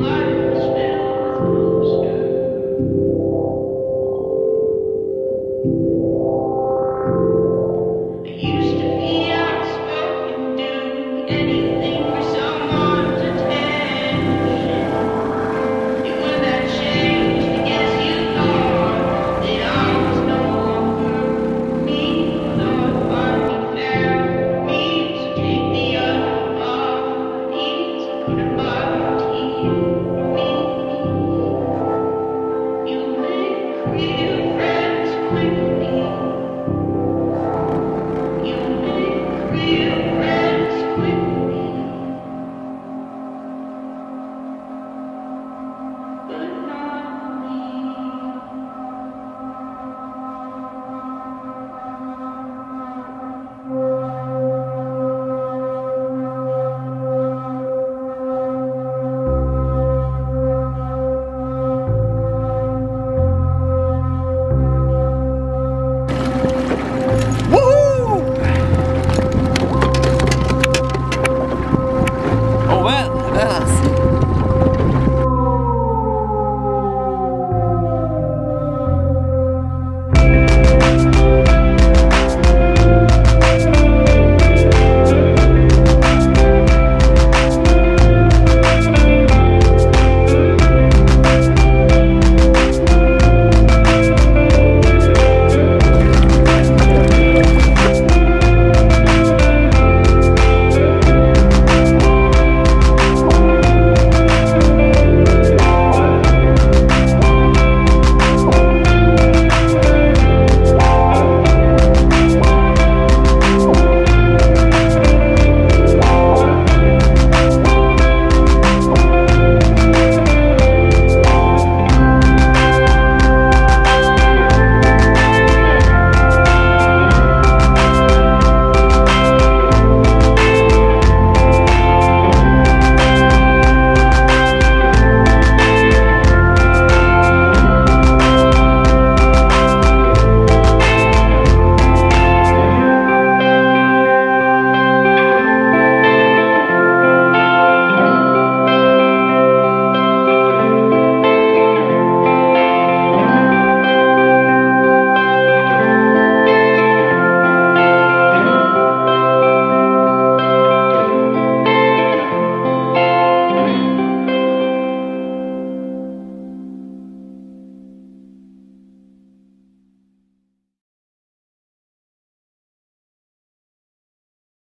Thank you. Yes.